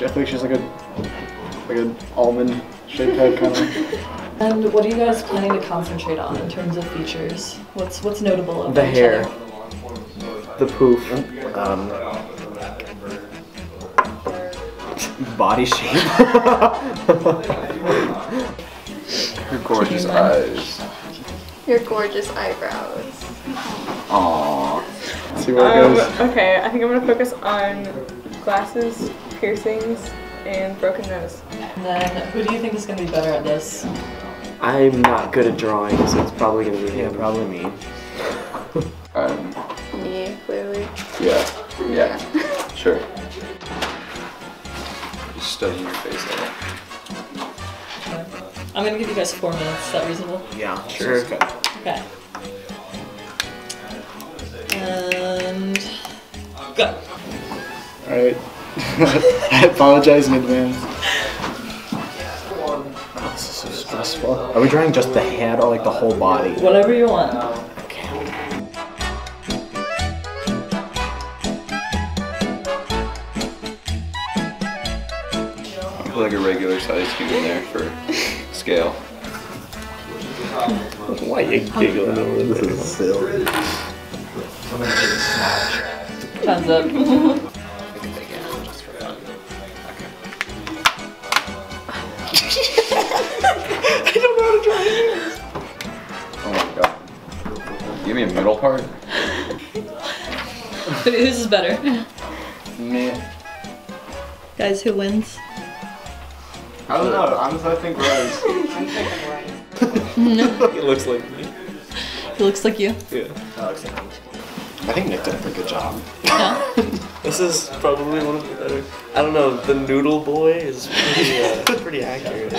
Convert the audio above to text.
she, I think she's like a like an almond shaped head kind of. And what are you guys planning to concentrate on in terms of features? What's what's notable about The each hair. other? The poof. Um, body shape. Her gorgeous eyes. Your gorgeous eyebrows. Aww. See where it goes. Um, okay, I think I'm gonna focus on glasses, piercings, and broken nose. And then who do you think is going to be better at this? I'm not good at drawing, so it's probably gonna be yeah, probably me. Um, Me, clearly. yeah. Yeah. Sure. Just studying your face out. I'm going to give you guys four minutes. Is that reasonable? Yeah, sure. Okay. And go. Alright. I apologize in advance. Oh, this is so stressful. Are we drawing just the head or like the whole body? Whatever you want. I Put like a regular size human there for scale. Why are you giggling over this? Is silly. Thumbs up. me a middle part. Whose is better? Me. Guys, who wins? I don't know. Honestly, I think Rose. It looks like me. He looks like you. Yeah. I think Nick did a pretty good job. Yeah. This is probably one of the better. I don't know. The Noodle Boy is pretty, uh, pretty accurate.